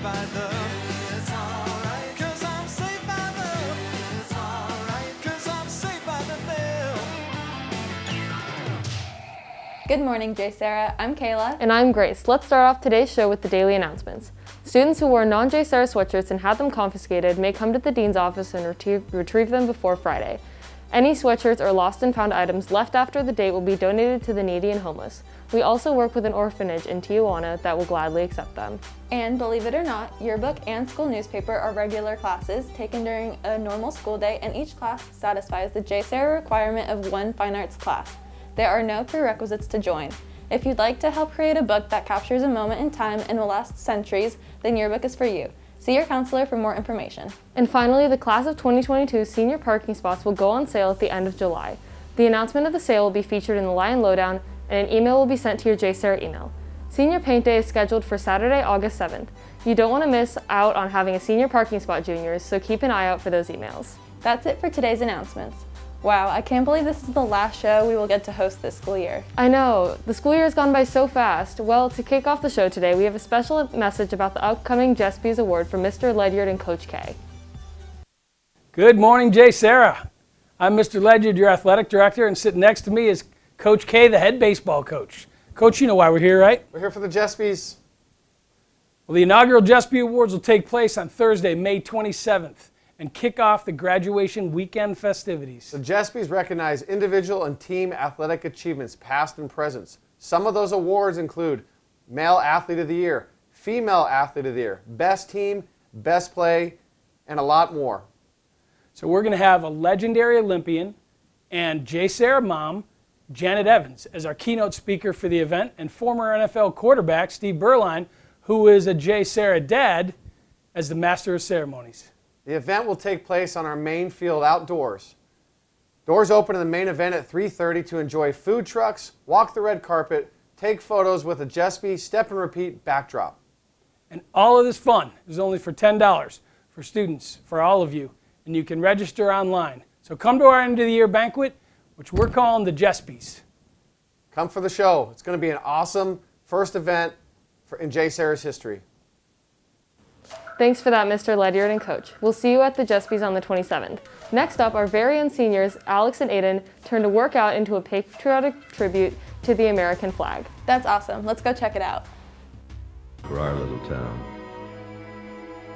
safe by the It's alright, cause I'm safe by the It's alright, cause I'm safe by the mail. Good morning, JSerra. I'm Kayla. And I'm Grace. Let's start off today's show with the daily announcements. Students who wore non JSerra sweatshirts and had them confiscated may come to the Dean's office and retrieve, retrieve them before Friday. Any sweatshirts or lost and found items left after the date will be donated to the needy and homeless. We also work with an orphanage in Tijuana that will gladly accept them. And believe it or not, yearbook and school newspaper are regular classes taken during a normal school day, and each class satisfies the JSerra requirement of one fine arts class. There are no prerequisites to join. If you'd like to help create a book that captures a moment in time and will last centuries, then yearbook is for you. See your counselor for more information. And finally, the class of 2022 senior parking spots will go on sale at the end of July. The announcement of the sale will be featured in the Lion Lowdown, and an email will be sent to your JSerra email. Senior Paint Day is scheduled for Saturday, August 7th. You don't want to miss out on having a senior parking spot, juniors, so keep an eye out for those emails. That's it for today's announcements. Wow, I can't believe this is the last show we will get to host this school year. I know, the school year has gone by so fast. Well, to kick off the show today, we have a special message about the upcoming JESPYs Award from Mr. Ledyard and Coach Kay. Good morning, JSerra. I'm Mr. Ledyard, your athletic director, and sitting next to me is Coach Kay, the head baseball coach. Coach, you know why we're here, right? We're here for the JESPYs. Well, the inaugural JESPY Awards will take place on Thursday, May 27th, and kick off the graduation weekend festivities. The JESPYs recognize individual and team athletic achievements, past and present. Some of those awards include Male Athlete of the Year, Female Athlete of the Year, Best Team, Best Play, and a lot more. So we're going to have a legendary Olympian and JSerra mom, Janet Evans, as our keynote speaker for the event, and former NFL quarterback Steve Beuerlein, who is a JSerra dad, as the master of ceremonies. The event will take place on our main field outdoors. Doors open in the main event at 3:30 to enjoy food trucks, walk the red carpet, take photos with a JESPY step and repeat backdrop. And all of this fun is only for $10 for students, for all of you, and you can register online. So come to our end of the year banquet, which we're calling the JESPYs. Come for the show. It's going to be an awesome first event for, in JSerra's history. Thanks for that, Mr. Ledyard and Coach. We'll see you at the JESPYs on the 27th. Next up, our very own seniors, Alex and Aiden, turned a workout into a patriotic tribute to the American flag. That's awesome. Let's go check it out. for our little town.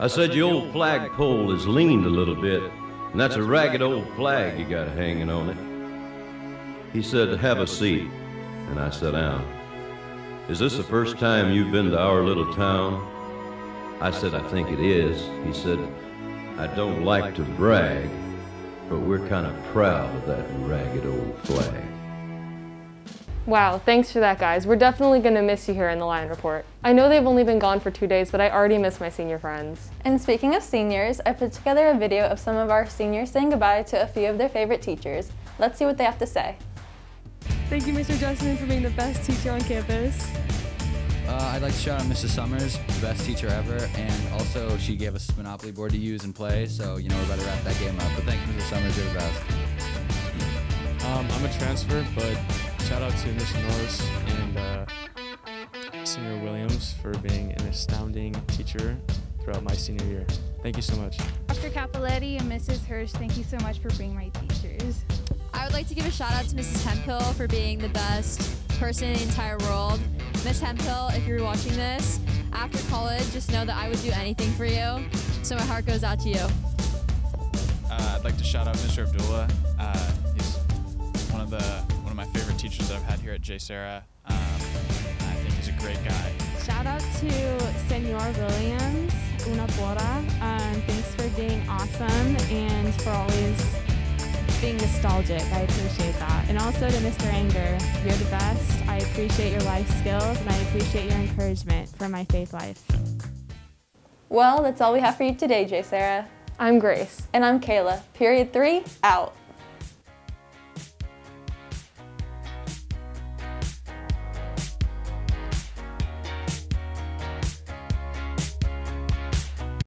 I said your old flagpole has leaned a little bit, and that's a ragged old flag you got hanging on it. He said, Have a seat, and I sat down. Is this the first time you've been to our little town? I said, I think it is. He said, I don't like to brag, but we're kind of proud of that ragged old flag. Wow, thanks for that, guys. We're definitely going to miss you here in the Lion Report. I know they've only been gone for two days, but I already miss my senior friends. And speaking of seniors, I put together a video of some of our seniors saying goodbye to a few of their favorite teachers. Let's see what they have to say. Thank you, Mr. Justin, for being the best teacher on campus. Uh, I'd like to shout out Mrs. Summers, the best teacher ever, and also she gave us Monopoly board to use and play, so you know we're about to wrap that game up. But thank you, Mrs. Summers, you're the best. Um, I'm a transfer, but shout out to Miss Norris and uh, Senior Williams for being an astounding teacher throughout my senior year. Thank you so much. Dr. Capoletti and Mrs. Hirsch, thank you so much for being my teachers. I would like to give a shout out to Mrs. Hemphill for being the best person in the entire world. Miss Hemphill, if you're watching this, after college, just know that I would do anything for you. So my heart goes out to you. Uh, I'd like to shout out Mr. Abdullah. Uh, he's one of the one of my favorite teachers that I've had here at JSerra. Um, I think he's a great guy. Shout out to Senor Williams, una pora. Um, thanks for being awesome and for always being nostalgic. I appreciate that. And also to Mr. Anger, you're the best. I appreciate your life skills and I appreciate your encouragement for my faith life. Well, that's all we have for you today, JSerra. I'm Grace. And I'm Kayla. Period three, out.